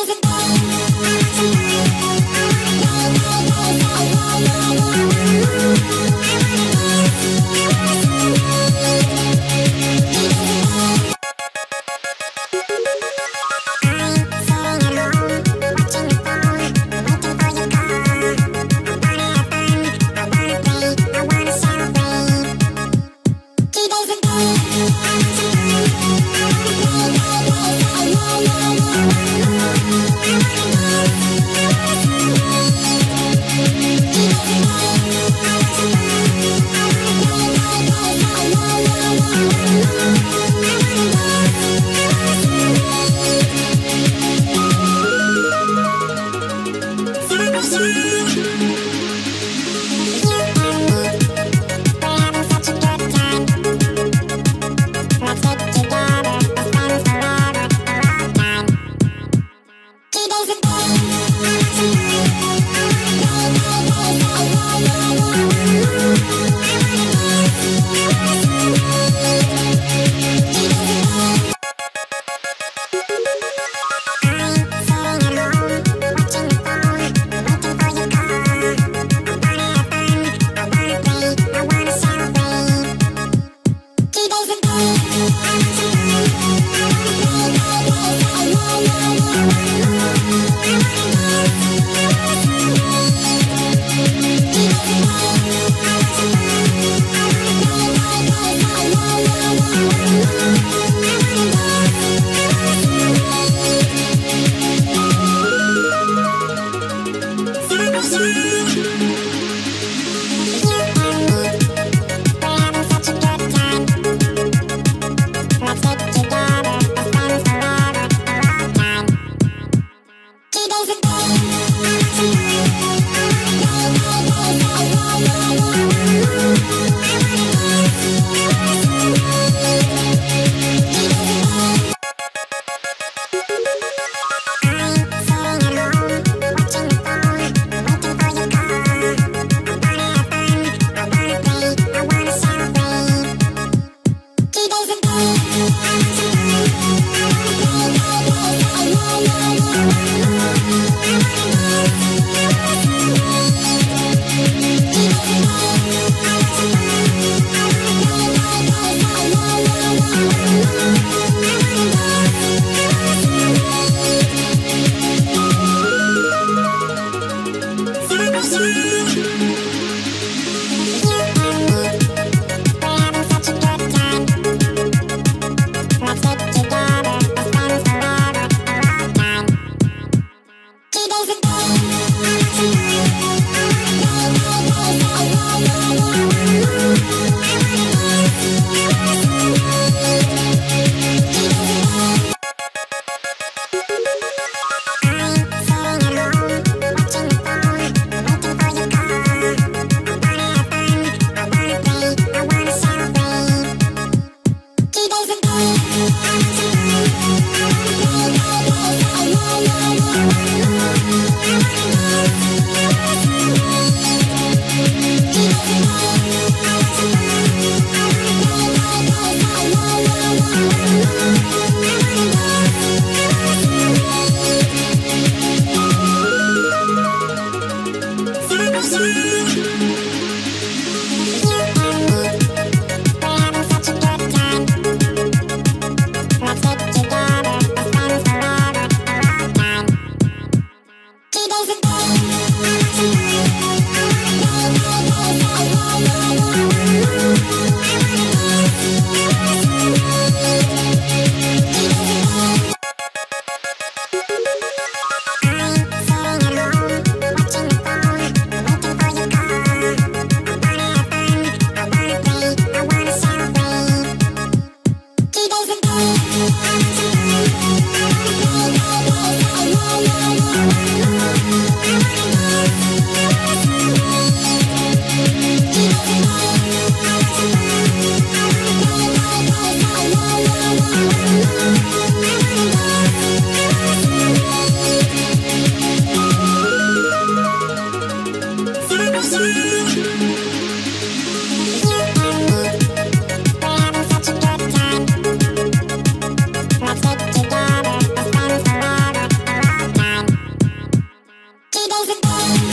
amazing day. balls and.